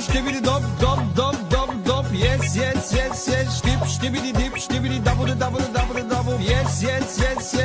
Ştibidi dop dop dop dop dop. Yes yes yes yes. Ştip ştibidi dip ştibidi dabudu dabudu dabudu yes Yes yes yes.